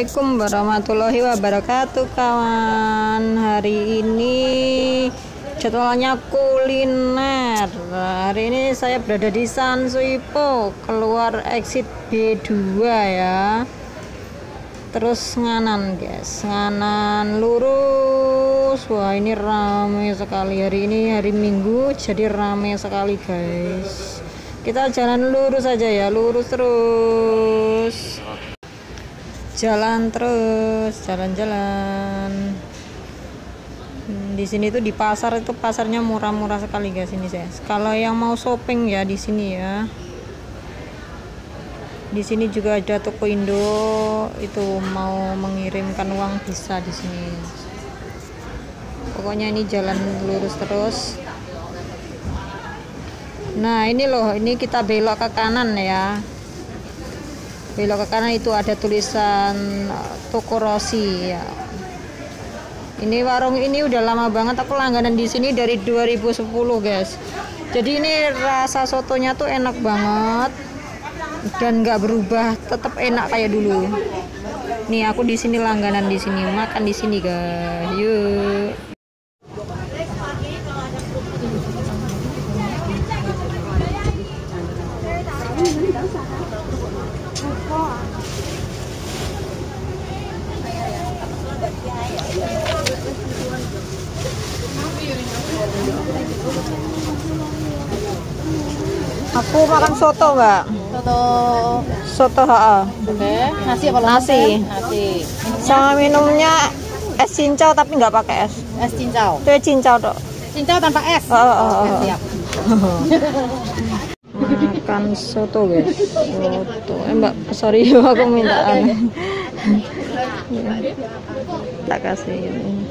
Assalamualaikum warahmatullahi wabarakatuh kawan. Hari ini jadwalnya kuliner. Hari ini saya berada di San Suipo Keluar exit B2 ya. Terus nganan guys. Nganan lurus. Wah ini rame sekali. Hari ini hari minggu jadi rame sekali guys. Kita jalan lurus aja ya Lurus terus jalan terus jalan-jalan. Hmm, di sini tuh di pasar itu pasarnya murah-murah sekali guys ini saya kalau yang mau shopping ya di sini ya. Di sini juga ada toko Indo itu mau mengirimkan uang bisa di sini. Pokoknya ini jalan lurus terus. Nah ini loh ini kita belok ke kanan ya belok ke kanan itu ada tulisan uh, toko Rossi ya. Ini warung ini udah lama banget aku langganan di sini dari 2010 guys. Jadi ini rasa sotonya tuh enak banget dan nggak berubah tetap enak kayak dulu. Nih aku di sini langganan di sini makan di sini guys. Yuk Aku makan soto mbak. Soto Soto ha. oke nasi apa Nasi. nasi Sama minumnya es cincau tapi nggak pakai es. es cincau Itu es cincau dok. cincau tanpa es Oh, oh, oh, oh. siap Makan soto guys. Soto. Eh mbak, sorry aku minta aneh. Tak kasih ini.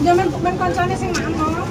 Jangan ben koncone sing makno.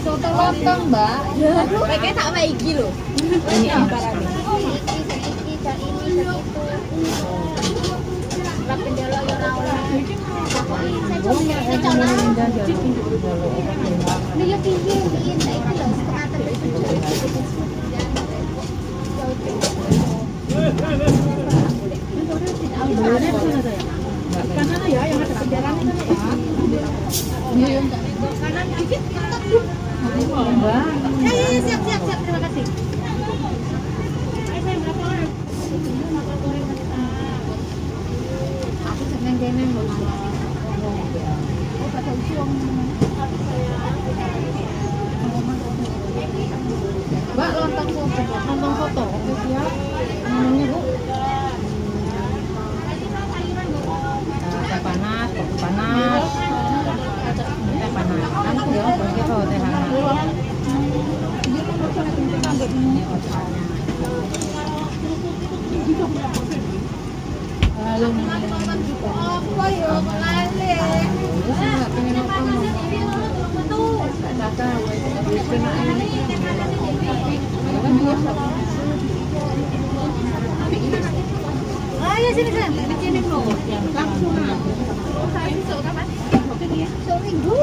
Soto lontong mbak pakai tak kayak iki loh Ya, ya, siap, siap, siap. Terima kasih. Ayo, sayang, berapa orang? Aku seneng kene lho. Oh, pada usuang. mbak lontong soto lontong soto oke siap namanya bu teh panas kopi panas teh panas kan aku ya pakai teh hangat Apa ya kali? Ayo sini sini, sini bro. Langsung. Seminggu.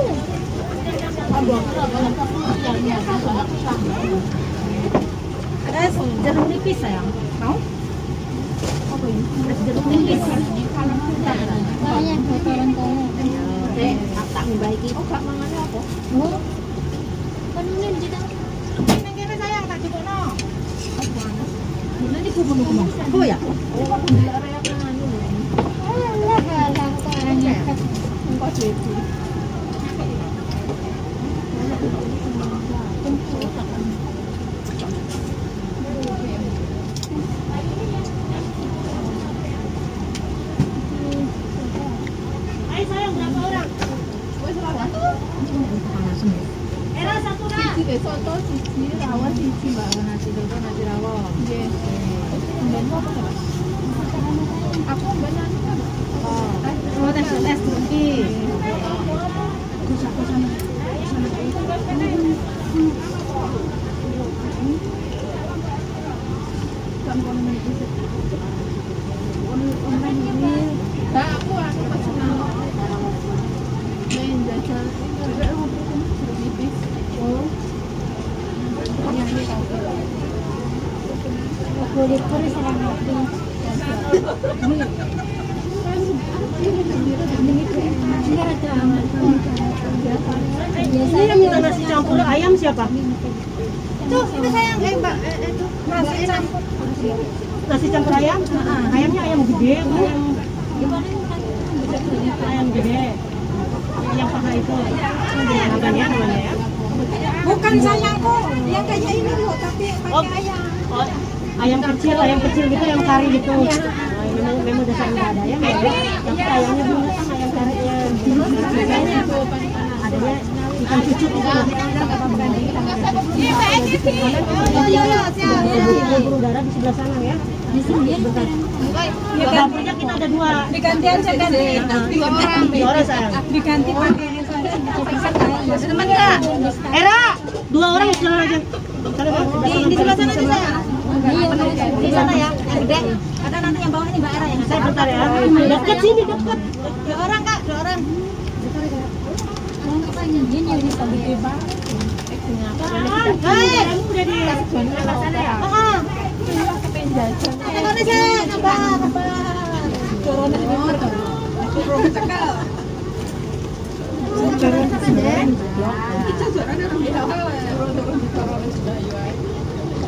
Ada jeruk nipis sayang. Mau? Apa ini? Ada jeruk nipis. Banyak kotoran kamu. Eh, tak membaiki. Oh, gak mangan apa? Oh. Penuhin kita. Nang kene sayang tak cukupno. Nanti Thank you. Ini yang minta nasi campur ayam siapa? Tuh, itu sayang. Eh, Mbak. Itu. Nasi campur. Nasi campur ayam? Ayamnya ayam gede, ayam ayam gede. Yang paha itu. Apa ya namanya ya? Bukan sayangku. Yang kayak ini loh, tapi Oh, pakai ayam. oh, ayam kecil, ayam kecil gitu, ayam kari gitu. Nah, memang memang dasar nggak ada ayam ya. Tapi ayamnya dulu kan ayam karinya. Adanya ikan cucuk itu. Oh, siap. Dapur udara di sebelah sana ya. Di sini ya. Dapurnya kita ada dua. Digantian saya ganti. Dua orang. Dua orang sayang. Diganti pakai yang. Teman? Era, dua orang jalan aja. Di, di sebelah sana. Di sana ya, yang gede. Ada nanti yang bawah ini Mbak Era yang Saya bentar ya. Dekat sini, dekat. Dua orang kak, dua orang. Di sebelah sana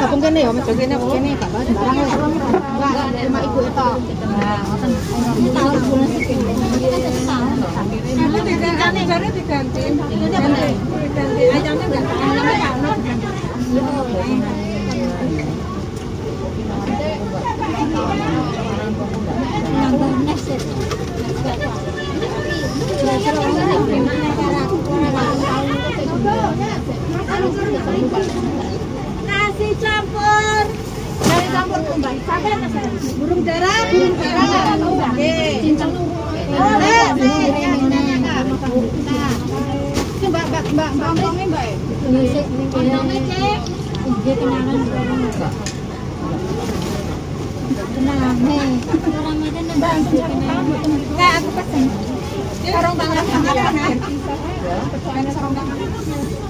Gabung kene ya, meja kene kene gak barang ya. Enggak, cuma itu. Nah. Diganti. Ayamnya enggak. Belajar orang gimana cara Nasi campur. Nasi campur tumbang. Sampai nasi. Burung dara, burung dara. Nggih. Cincang Boleh, boleh. Ya, gunanya, Kak. Nah. Mbak, Mbak, Mbak, Mbak, Mbak, Mbak. Musik, cek. Dia kenangan orang. Kenangan. Orang Medan. Enggak, aku pesen. Sarung tangan tangan tangan. sarung tangan.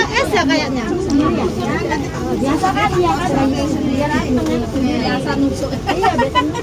kayaknya. biasa kan ya iya biasanya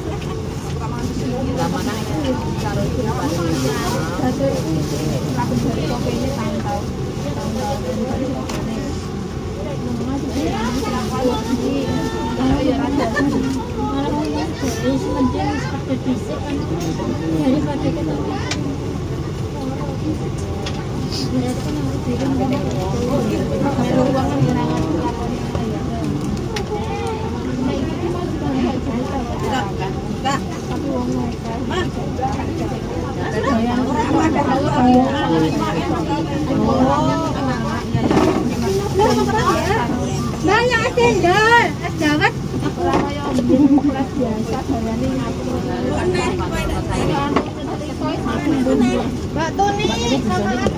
Banyak es cendol, es. Mbak Tuni.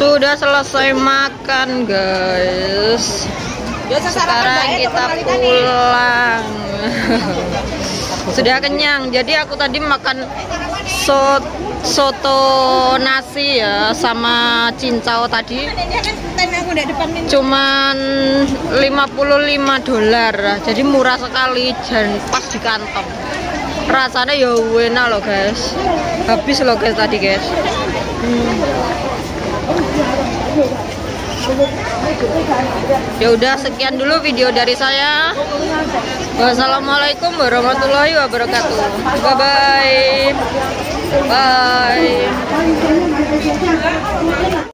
Sudah selesai makan, guys. Sekarang kita pulang. Sudah kenyang. Jadi aku tadi makan so- soto nasi ya sama cincau tadi cuman 55 dolar. Jadi murah sekali dan pas di kantong. Rasanya ya enak loh, guys. Habis loh guys tadi, guys. Ya udah sekian dulu video dari saya. Wassalamualaikum warahmatullahi wabarakatuh. Bye bye. Bye.